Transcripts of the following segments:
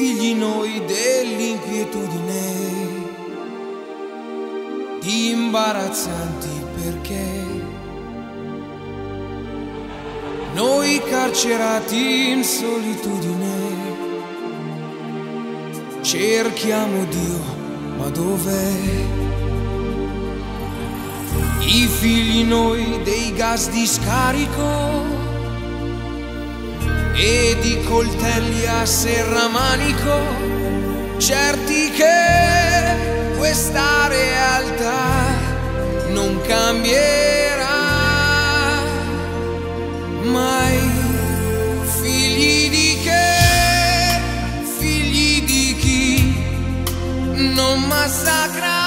figli noi dell'inquietudine, di imbarazzanti perché. Noi carcerati in solitudine, cerchiamo Dio, ma dov'è? I figli noi dei gas di scarico e di coltelli a serramanico, certi che questa realtà non cambierà mai. Figli di che? Figli di chi? Non massacrateci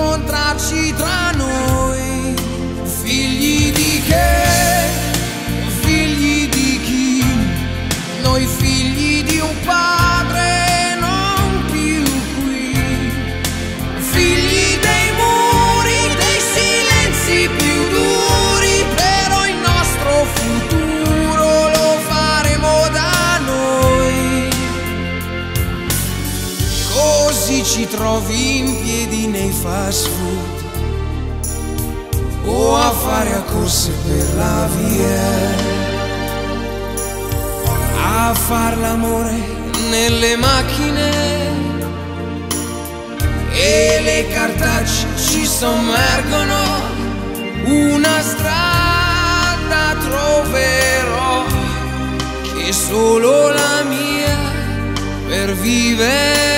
contract și tran Ci trovi in piedi nei fast food o a fare a corse per la via a far l'amore nelle macchine e le cartacce ci sommergono. Una strada troverò che è solo la mia per vivere